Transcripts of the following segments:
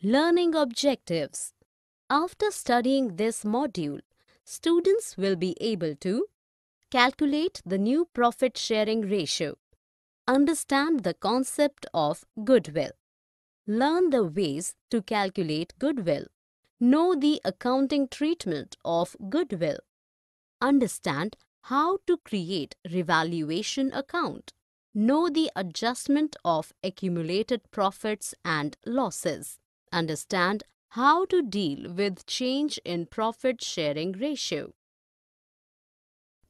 Learning Objectives. After studying this module, students will be able to calculate the new profit sharing ratio, understand the concept of goodwill, learn the ways to calculate goodwill, know the accounting treatment of goodwill, understand how to create revaluation account, know the adjustment of accumulated profits and losses, understand how to deal with change in profit sharing ratio.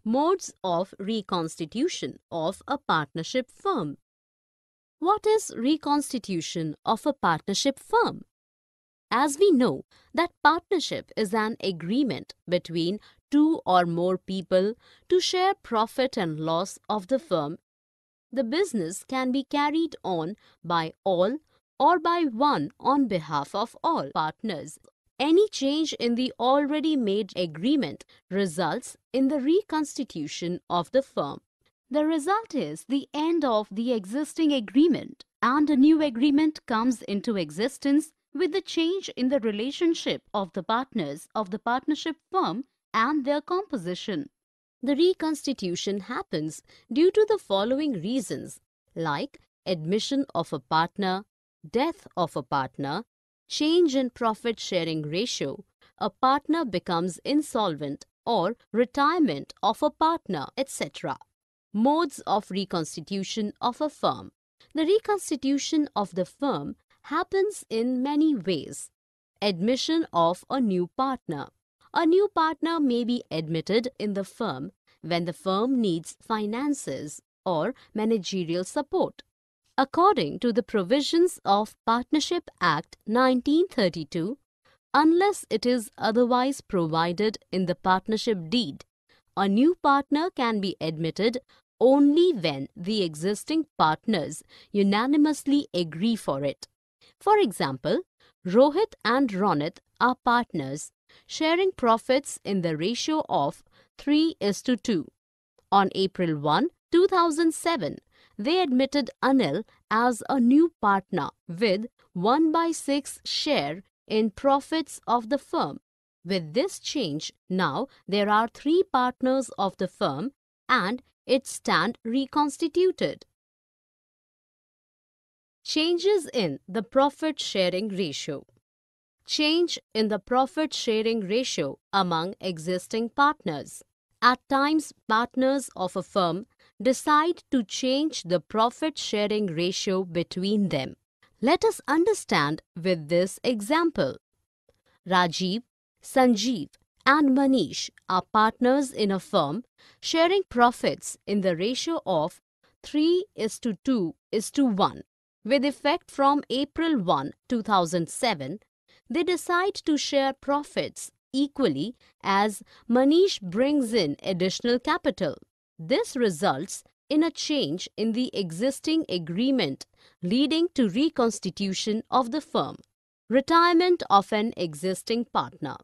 Modes of reconstitution of a partnership firm. What is reconstitution of a partnership firm? As we know that partnership is an agreement between two or more people to share profit and loss of the firm, the business can be carried on by all or by one on behalf of all partners. Any change in the already made agreement results in the reconstitution of the firm. The result is the end of the existing agreement and a new agreement comes into existence with the change in the relationship of the partners of the partnership firm and their composition. The reconstitution happens due to the following reasons like admission of a partner, death of a partner, change in profit sharing ratio, a partner becomes insolvent or retirement of a partner, etc. Modes of reconstitution of a firm. The reconstitution of the firm happens in many ways. Admission of a new partner. A new partner may be admitted in the firm when the firm needs finances or managerial support. According to the provisions of Partnership Act 1932, unless it is otherwise provided in the partnership deed, a new partner can be admitted only when the existing partners unanimously agree for it. For example, Rohit and Ronit are partners, sharing profits in the ratio of 3 is to 2. On April 1, 2007, they admitted Anil as a new partner with 1 by 6 share in profits of the firm. With this change, now there are three partners of the firm and it stand reconstituted. Changes in the profit sharing ratio. Change in the profit sharing ratio among existing partners. At times, partners of a firm decide to change the profit sharing ratio between them. Let us understand with this example. Rajiv, Sanjeev and Manish are partners in a firm sharing profits in the ratio of 3 is to 2 is to 1. With effect from April 1, 2007, they decide to share profits equally as Manish brings in additional capital. This results in a change in the existing agreement leading to reconstitution of the firm. Retirement of an existing partner.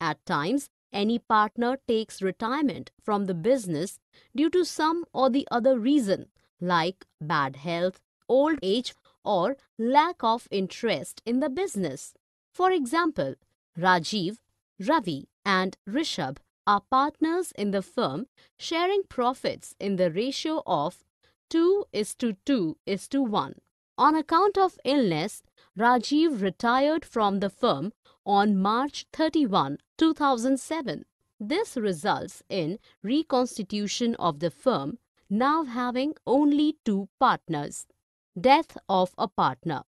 At times, any partner takes retirement from the business due to some or the other reason like bad health, old age or lack of interest in the business. For example, Rajiv Ravi and Rishabh are partners in the firm sharing profits in the ratio of 2 is to 2 is to 1. On account of illness, Rajiv retired from the firm on March 31, 2007. This results in reconstitution of the firm now having only two partners. Death of a partner.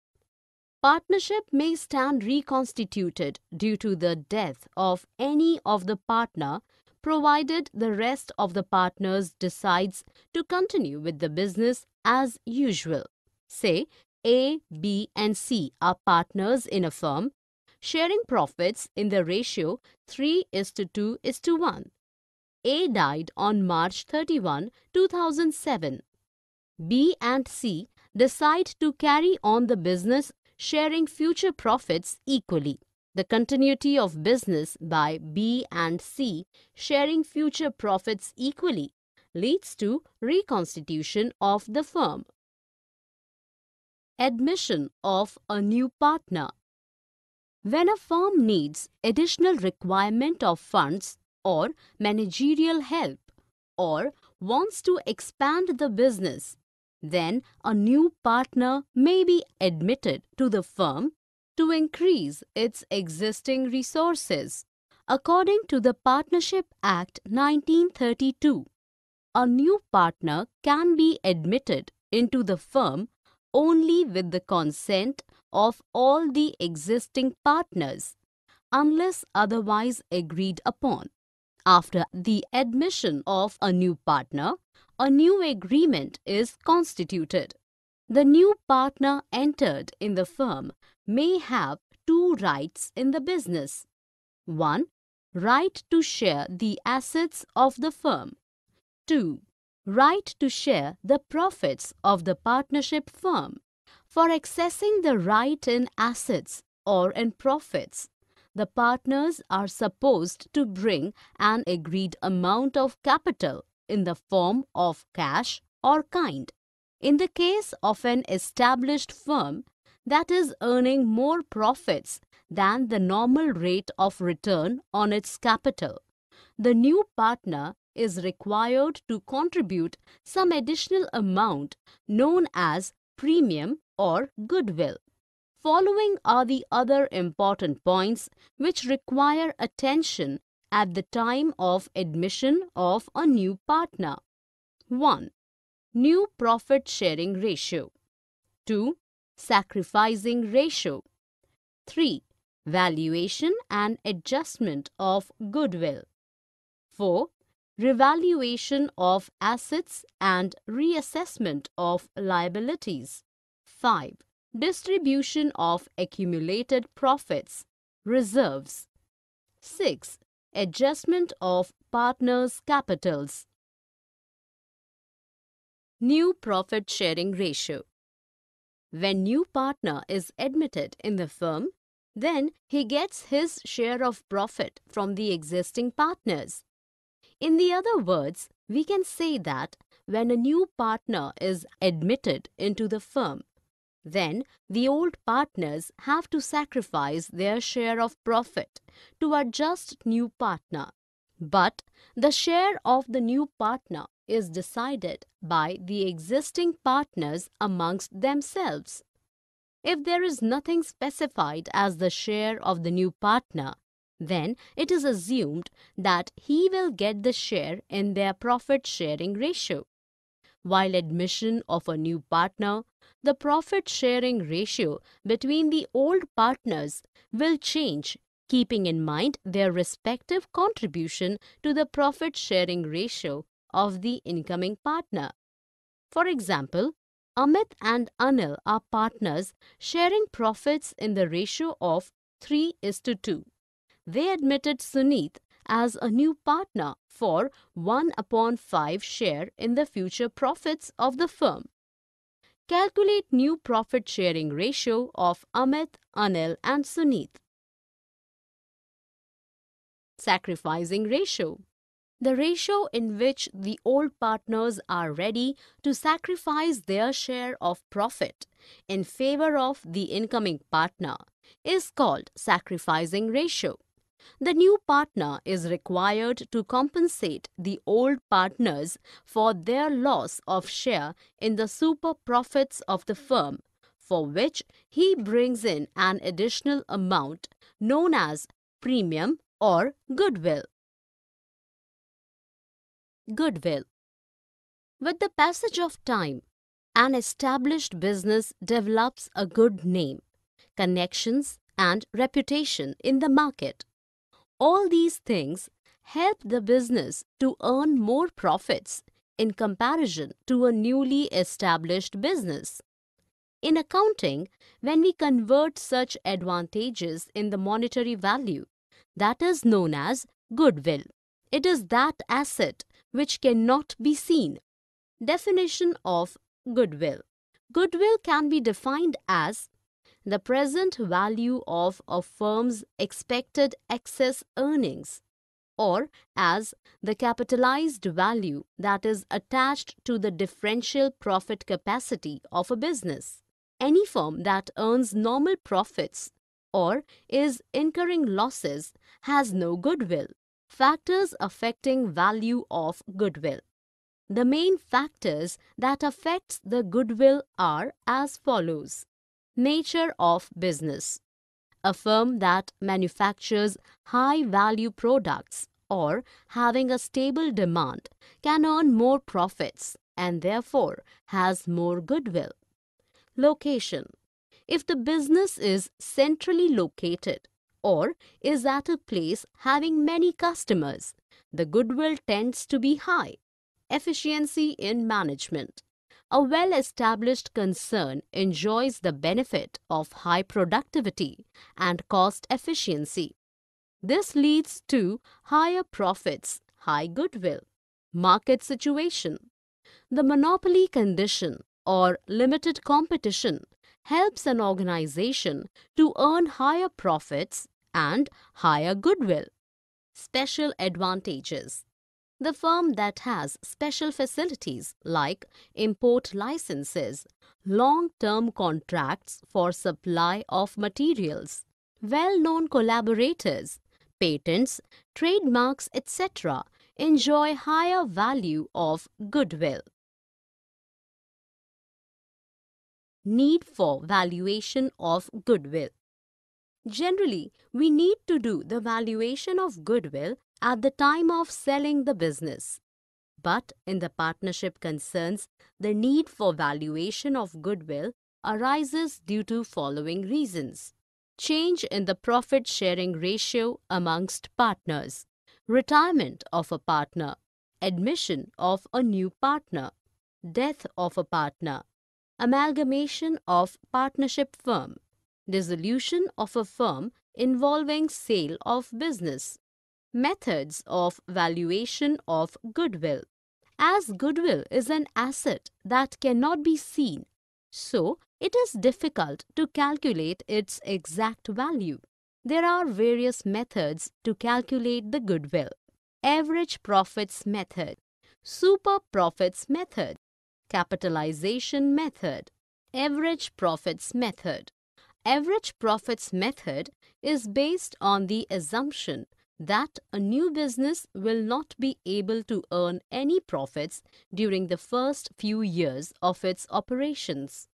Partnership may stand reconstituted due to the death of any of the partner provided the rest of the partners decides to continue with the business as usual. Say A, B and C are partners in a firm sharing profits in the ratio 3 is to 2 is to 1. A died on March 31, 2007. B and C decide to carry on the business sharing future profits equally. The continuity of business by B and C sharing future profits equally leads to reconstitution of the firm. Admission of a new partner. When a firm needs additional requirement of funds or managerial help or wants to expand the business, then a new partner may be admitted to the firm to increase its existing resources. According to the Partnership Act 1932, a new partner can be admitted into the firm only with the consent of all the existing partners unless otherwise agreed upon. After the admission of a new partner, a new agreement is constituted. The new partner entered in the firm may have two rights in the business. 1. Right to share the assets of the firm. 2. Right to share the profits of the partnership firm. For accessing the right in assets or in profits, the partners are supposed to bring an agreed amount of capital in the form of cash or kind. In the case of an established firm that is earning more profits than the normal rate of return on its capital, the new partner is required to contribute some additional amount known as premium or goodwill. Following are the other important points which require attention at the time of admission of a new partner. 1. New profit sharing ratio. 2. Sacrificing ratio. 3. Valuation and adjustment of goodwill. 4. Revaluation of assets and reassessment of liabilities. 5. Distribution of accumulated profits, reserves. 6. Adjustment of partners' capitals. New profit sharing ratio. When new partner is admitted in the firm, then he gets his share of profit from the existing partners. In the other words, we can say that when a new partner is admitted into the firm, then the old partners have to sacrifice their share of profit to adjust new partner. But the share of the new partner is decided by the existing partners amongst themselves. If there is nothing specified as the share of the new partner, then it is assumed that he will get the share in their profit sharing ratio. While admission of a new partner the profit sharing ratio between the old partners will change keeping in mind their respective contribution to the profit sharing ratio of the incoming partner. For example, Amit and Anil are partners sharing profits in the ratio of 3 is to 2. They admitted Suneet as a new partner for 1 upon 5 share in the future profits of the firm. Calculate new profit sharing ratio of Amit, Anil and Suneet. Sacrificing ratio. The ratio in which the old partners are ready to sacrifice their share of profit in favor of the incoming partner is called sacrificing ratio the new partner is required to compensate the old partners for their loss of share in the super profits of the firm, for which he brings in an additional amount known as premium or goodwill. Goodwill With the passage of time, an established business develops a good name, connections, and reputation in the market. All these things help the business to earn more profits in comparison to a newly established business. In accounting, when we convert such advantages in the monetary value, that is known as goodwill. It is that asset which cannot be seen. Definition of goodwill. Goodwill can be defined as the present value of a firm's expected excess earnings or as the capitalized value that is attached to the differential profit capacity of a business. Any firm that earns normal profits or is incurring losses has no goodwill. Factors affecting value of goodwill. The main factors that affects the goodwill are as follows. Nature of business. A firm that manufactures high value products or having a stable demand can earn more profits and therefore has more goodwill. Location. If the business is centrally located or is at a place having many customers, the goodwill tends to be high. Efficiency in management. A well established concern enjoys the benefit of high productivity and cost efficiency. This leads to higher profits, high goodwill. Market situation. The monopoly condition or limited competition helps an organization to earn higher profits and higher goodwill. Special advantages. The firm that has special facilities like import licenses, long-term contracts for supply of materials, well-known collaborators, patents, trademarks, etc. enjoy higher value of goodwill. Need for valuation of goodwill. Generally, we need to do the valuation of goodwill at the time of selling the business. But in the partnership concerns, the need for valuation of goodwill arises due to following reasons. Change in the profit sharing ratio amongst partners, retirement of a partner, admission of a new partner, death of a partner, amalgamation of partnership firm, dissolution of a firm involving sale of business, Methods of valuation of goodwill. As goodwill is an asset that cannot be seen, so it is difficult to calculate its exact value. There are various methods to calculate the goodwill. Average profits method, super profits method, capitalization method, average profits method. Average profits method is based on the assumption that a new business will not be able to earn any profits during the first few years of its operations.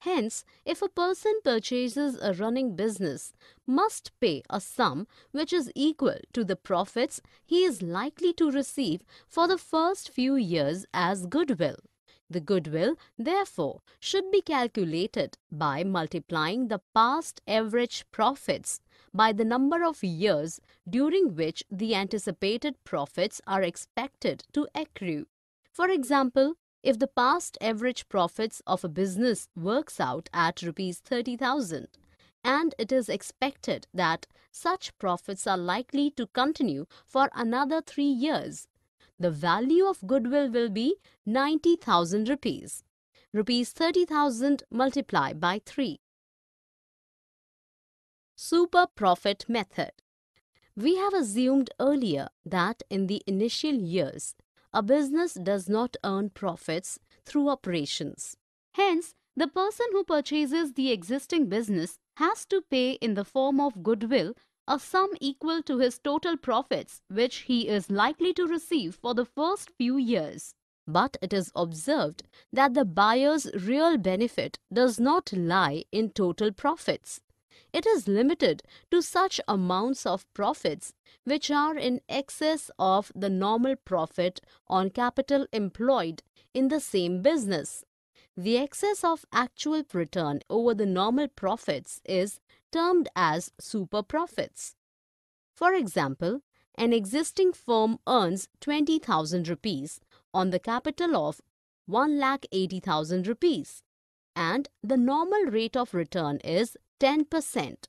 Hence, if a person purchases a running business, must pay a sum which is equal to the profits he is likely to receive for the first few years as goodwill. The goodwill, therefore, should be calculated by multiplying the past average profits by the number of years during which the anticipated profits are expected to accrue. For example, if the past average profits of a business works out at rupees 30,000 and it is expected that such profits are likely to continue for another 3 years, the value of goodwill will be 90,000 rupees. Rupees 30,000 multiplied by 3 Super profit method. We have assumed earlier that in the initial years, a business does not earn profits through operations. Hence, the person who purchases the existing business has to pay in the form of goodwill a sum equal to his total profits which he is likely to receive for the first few years. But it is observed that the buyer's real benefit does not lie in total profits it is limited to such amounts of profits which are in excess of the normal profit on capital employed in the same business. The excess of actual return over the normal profits is termed as super profits. For example, an existing firm earns 20,000 rupees on the capital of 1,80,000 rupees and the normal rate of return is 10%.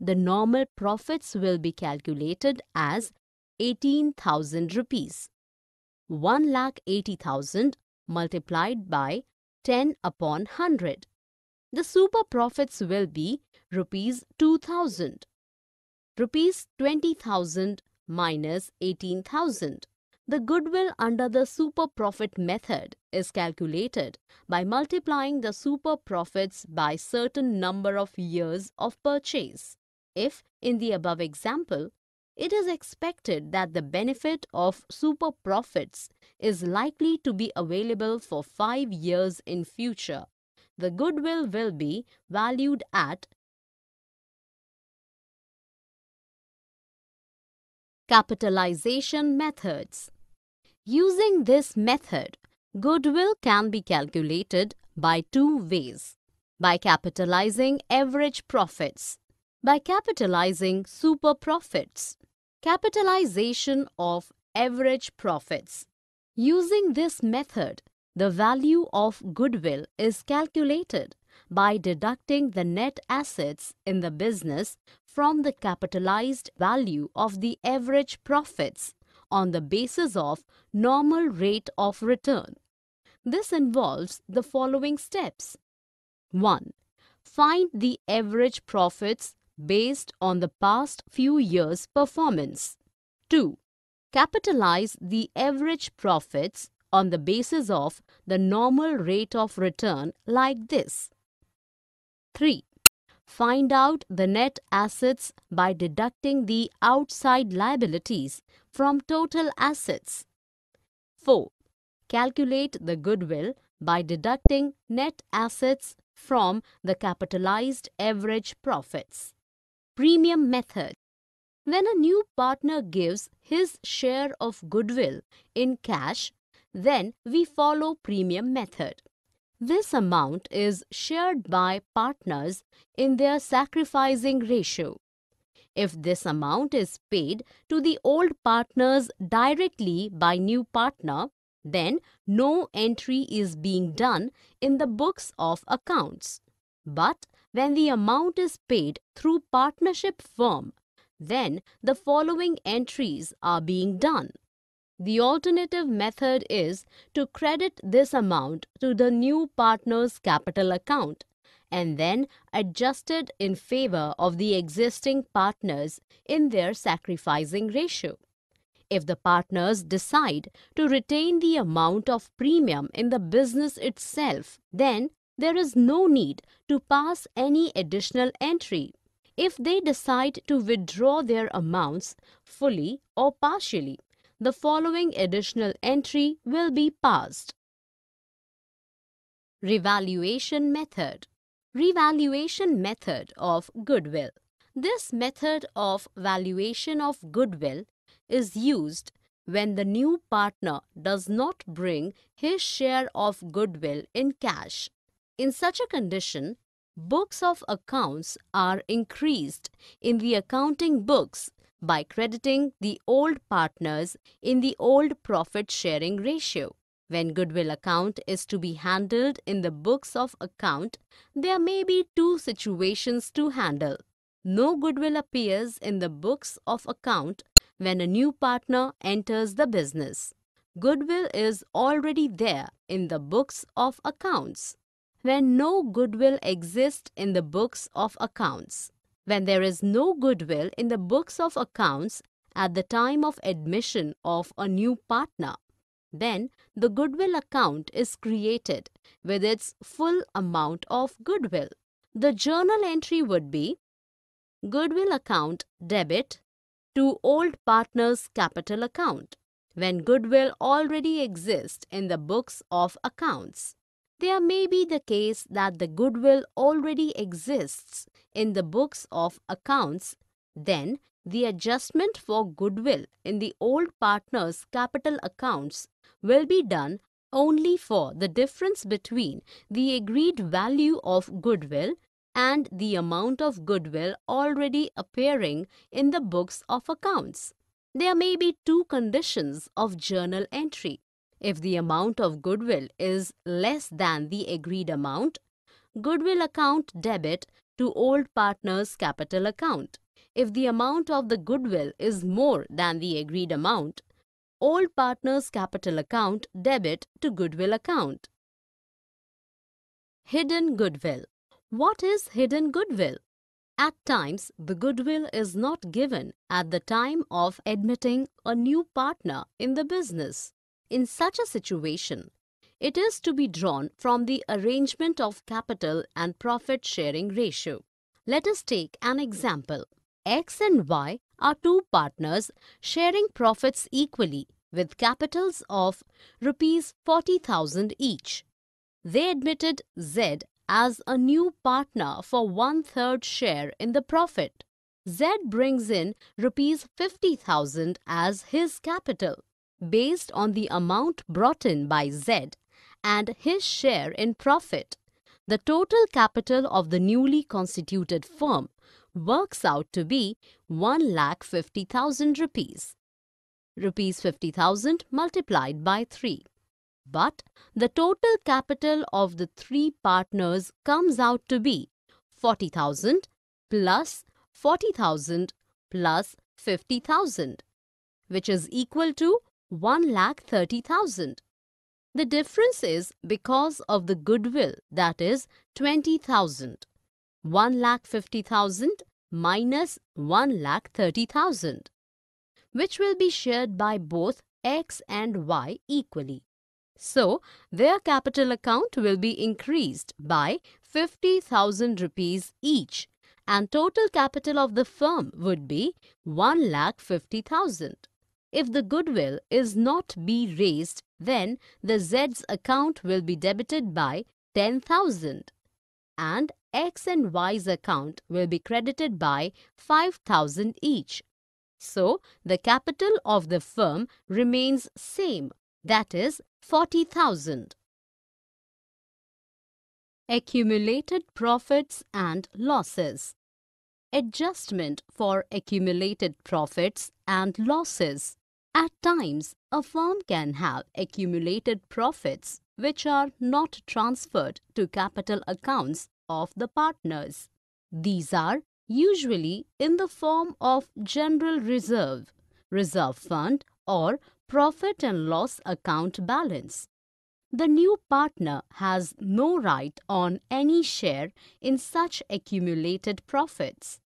The normal profits will be calculated as 18,000 rupees. 1,80,000 multiplied by 10 upon 100. The super profits will be rupees 2000. Rupees 20,000 minus 18,000. The goodwill under the super profit method is calculated by multiplying the super profits by certain number of years of purchase. If, in the above example, it is expected that the benefit of super profits is likely to be available for 5 years in future. The goodwill will be valued at Capitalization methods. Using this method, goodwill can be calculated by two ways. By capitalizing average profits. By capitalizing super profits. Capitalization of average profits. Using this method, the value of goodwill is calculated by deducting the net assets in the business from the capitalized value of the average profits on the basis of normal rate of return. This involves the following steps. 1. Find the average profits based on the past few years' performance. 2. Capitalize the average profits on the basis of the normal rate of return like this. 3. Find out the net assets by deducting the outside liabilities from total assets. 4. Calculate the goodwill by deducting net assets from the capitalized average profits. Premium method. When a new partner gives his share of goodwill in cash, then we follow premium method. This amount is shared by partners in their sacrificing ratio. If this amount is paid to the old partners directly by new partner, then no entry is being done in the books of accounts. But when the amount is paid through partnership firm, then the following entries are being done. The alternative method is to credit this amount to the new partner's capital account and then adjust it in favor of the existing partners in their sacrificing ratio. If the partners decide to retain the amount of premium in the business itself, then there is no need to pass any additional entry. If they decide to withdraw their amounts fully or partially, the following additional entry will be passed. Revaluation method. Revaluation method of goodwill. This method of valuation of goodwill is used when the new partner does not bring his share of goodwill in cash. In such a condition, books of accounts are increased in the accounting books by crediting the old partners in the old profit sharing ratio. When goodwill account is to be handled in the books of account, there may be two situations to handle. No goodwill appears in the books of account when a new partner enters the business. Goodwill is already there in the books of accounts. When no goodwill exists in the books of accounts when there is no goodwill in the books of accounts at the time of admission of a new partner. Then the goodwill account is created with its full amount of goodwill. The journal entry would be Goodwill account debit to old partner's capital account when goodwill already exists in the books of accounts. There may be the case that the goodwill already exists in the books of accounts, then the adjustment for goodwill in the old partner's capital accounts will be done only for the difference between the agreed value of goodwill and the amount of goodwill already appearing in the books of accounts. There may be two conditions of journal entry. If the amount of goodwill is less than the agreed amount, goodwill account debit to old partner's capital account. If the amount of the goodwill is more than the agreed amount, old partner's capital account debit to goodwill account. Hidden goodwill. What is hidden goodwill? At times, the goodwill is not given at the time of admitting a new partner in the business. In such a situation, it is to be drawn from the arrangement of capital and profit sharing ratio. Let us take an example. X and Y are two partners sharing profits equally with capitals of rupees 40,000 each. They admitted Z as a new partner for one-third share in the profit. Z brings in rupees 50,000 as his capital. Based on the amount brought in by Z and his share in profit, the total capital of the newly constituted firm works out to be 1,50,000 rupees. Rupees 50,000 multiplied by 3. But the total capital of the three partners comes out to be 40,000 plus 40,000 plus 50,000, which is equal to 1,30,000. The difference is because of the goodwill that is 20,000. 1,50,000 minus 1,30,000, which will be shared by both X and Y equally. So, their capital account will be increased by 50,000 rupees each and total capital of the firm would be 1,50,000. If the goodwill is not be raised, then the Z's account will be debited by 10,000 and X and Y's account will be credited by 5,000 each. So, the capital of the firm remains same that is 40,000. Accumulated profits and losses. Adjustment for accumulated profits and losses. At times, a firm can have accumulated profits which are not transferred to capital accounts of the partners. These are usually in the form of general reserve, reserve fund or profit and loss account balance. The new partner has no right on any share in such accumulated profits.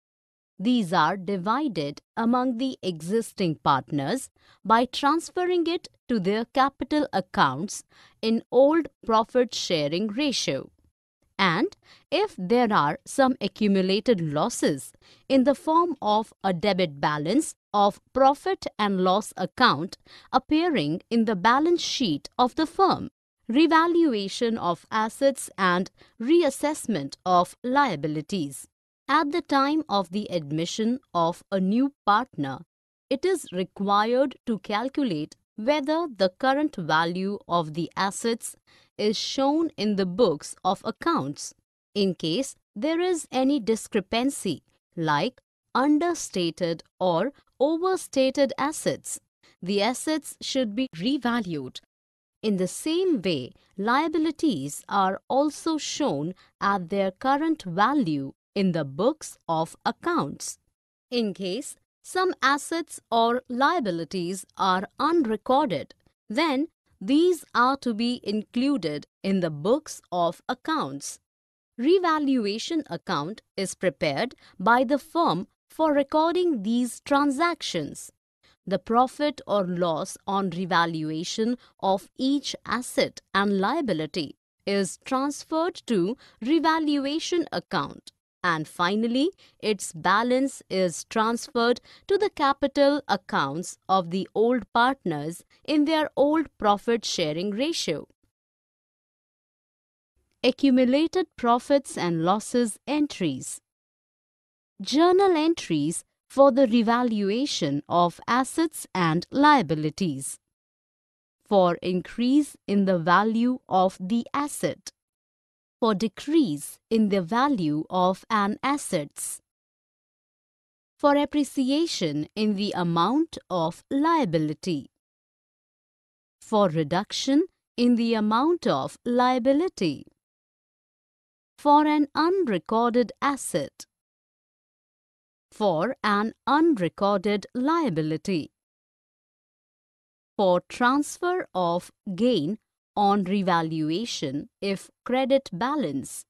These are divided among the existing partners by transferring it to their capital accounts in old profit sharing ratio. And if there are some accumulated losses in the form of a debit balance of profit and loss account appearing in the balance sheet of the firm, revaluation of assets and reassessment of liabilities. At the time of the admission of a new partner, it is required to calculate whether the current value of the assets is shown in the books of accounts. In case there is any discrepancy like understated or overstated assets. The assets should be revalued. In the same way, liabilities are also shown at their current value in the books of accounts. In case some assets or liabilities are unrecorded, then these are to be included in the books of accounts. Revaluation account is prepared by the firm for recording these transactions. The profit or loss on revaluation of each asset and liability is transferred to revaluation account and finally its balance is transferred to the capital accounts of the old partners in their old profit sharing ratio. Accumulated profits and losses entries. Journal entries for the revaluation of assets and liabilities, for increase in the value of the asset, for decrease in the value of an assets, for appreciation in the amount of liability, for reduction in the amount of liability, for an unrecorded asset, for an unrecorded liability. For transfer of gain on revaluation if credit balance.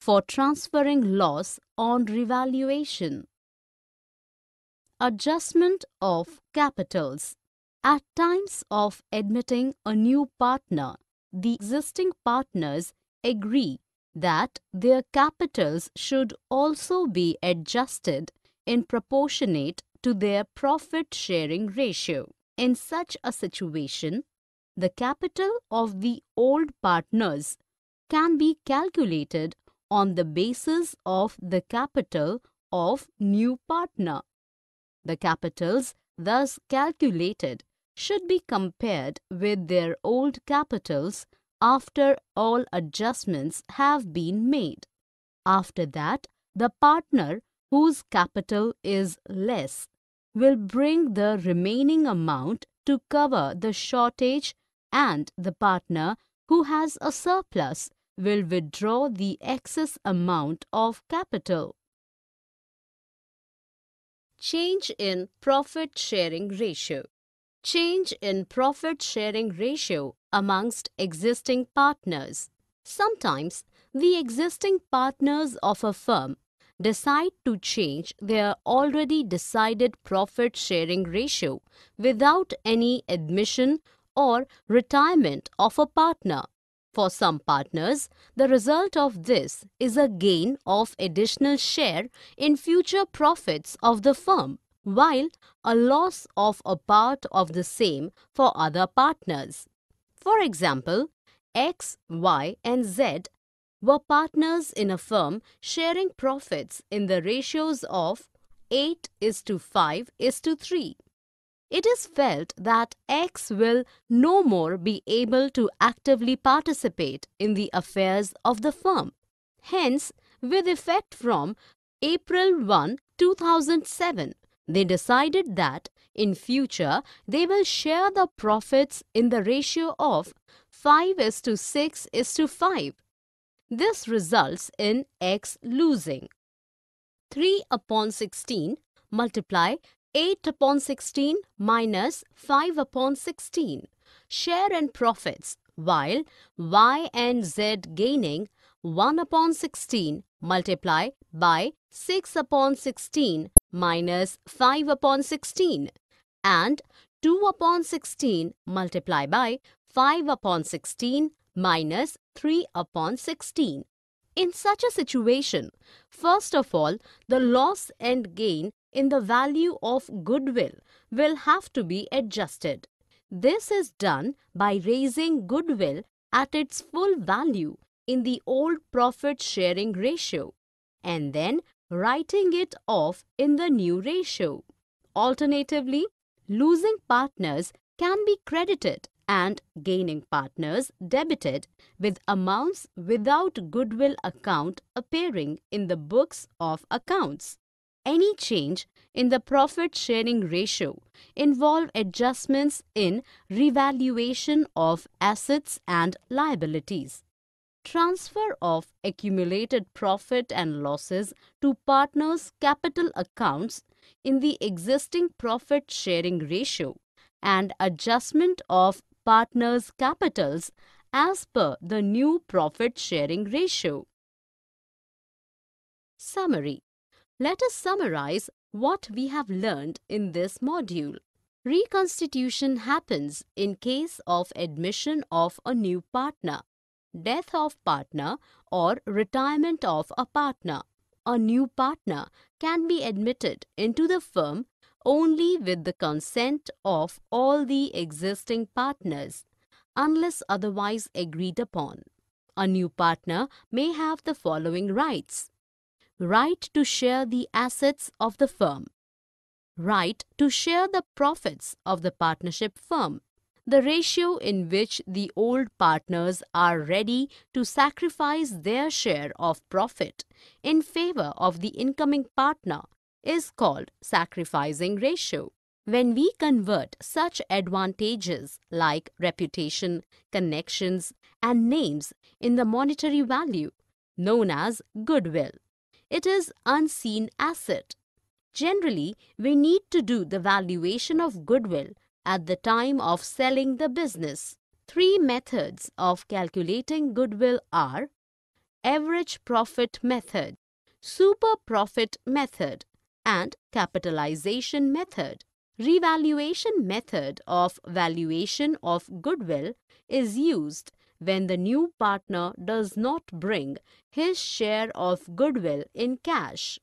for transferring loss on revaluation. Adjustment of capitals. At times of admitting a new partner, the existing partners agree that their capitals should also be adjusted in proportionate to their profit sharing ratio. In such a situation, the capital of the old partners can be calculated on the basis of the capital of new partner. The capitals thus calculated should be compared with their old capitals after all adjustments have been made. After that, the partner whose capital is less will bring the remaining amount to cover the shortage and the partner who has a surplus will withdraw the excess amount of capital. Change in profit sharing ratio. Change in profit sharing ratio amongst existing partners. Sometimes the existing partners of a firm decide to change their already decided profit sharing ratio without any admission or retirement of a partner. For some partners, the result of this is a gain of additional share in future profits of the firm, while a loss of a part of the same for other partners. For example, X, Y, and Z were partners in a firm sharing profits in the ratios of 8 is to 5 is to 3. It is felt that X will no more be able to actively participate in the affairs of the firm. Hence, with effect from April 1, 2007, they decided that in future they will share the profits in the ratio of 5 is to 6 is to 5 this results in x losing. 3 upon 16 multiply 8 upon 16 minus 5 upon 16. Share in profits while y and z gaining 1 upon 16 multiply by 6 upon 16 minus 5 upon 16 and 2 upon 16 multiply by 5 upon 16 minus 3 upon 16. In such a situation, first of all, the loss and gain in the value of goodwill will have to be adjusted. This is done by raising goodwill at its full value in the old profit sharing ratio and then writing it off in the new ratio. Alternatively, losing partners can be credited and gaining partners debited with amounts without goodwill account appearing in the books of accounts. Any change in the profit sharing ratio involve adjustments in revaluation of assets and liabilities. Transfer of accumulated profit and losses to partners' capital accounts in the existing profit sharing ratio and adjustment of partners' capitals as per the new profit sharing ratio. Summary Let us summarize what we have learned in this module. Reconstitution happens in case of admission of a new partner, death of partner or retirement of a partner. A new partner can be admitted into the firm only with the consent of all the existing partners, unless otherwise agreed upon. A new partner may have the following rights. Right to share the assets of the firm. Right to share the profits of the partnership firm. The ratio in which the old partners are ready to sacrifice their share of profit in favor of the incoming partner is called sacrificing ratio. When we convert such advantages like reputation, connections, and names in the monetary value, known as goodwill, it is unseen asset. Generally, we need to do the valuation of goodwill at the time of selling the business. Three methods of calculating goodwill are average profit method, super profit method, and capitalization method. Revaluation method of valuation of goodwill is used when the new partner does not bring his share of goodwill in cash.